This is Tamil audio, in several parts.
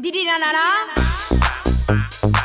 Didi na na na.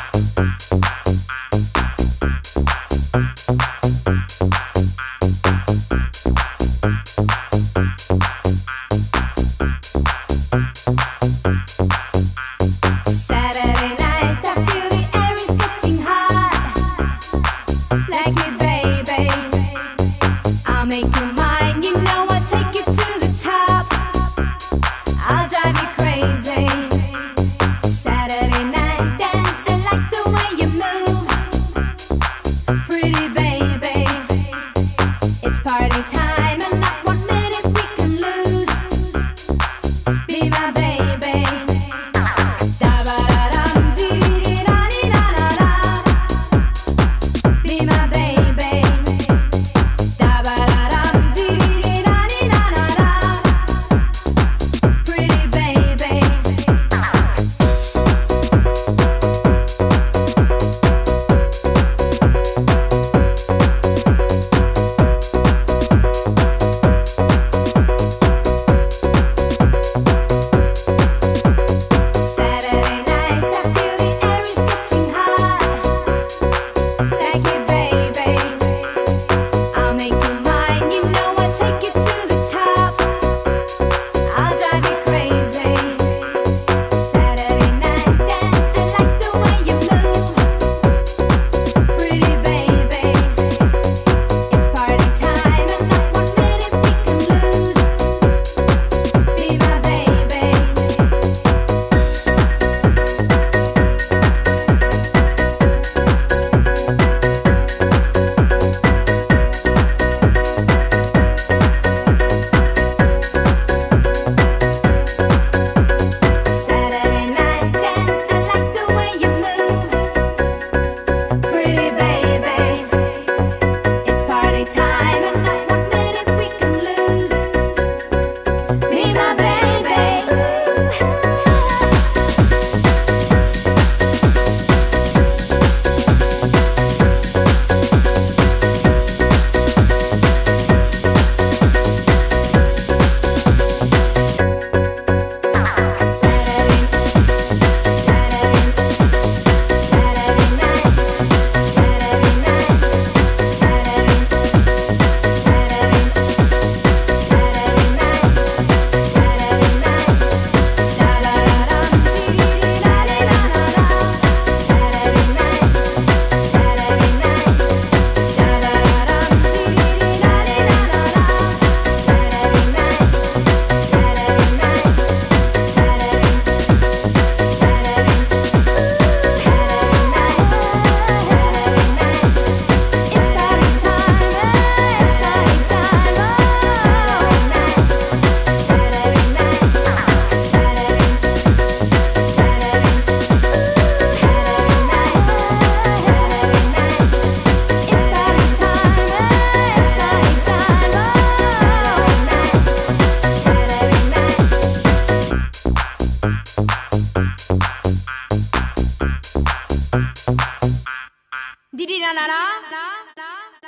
Didi na na na.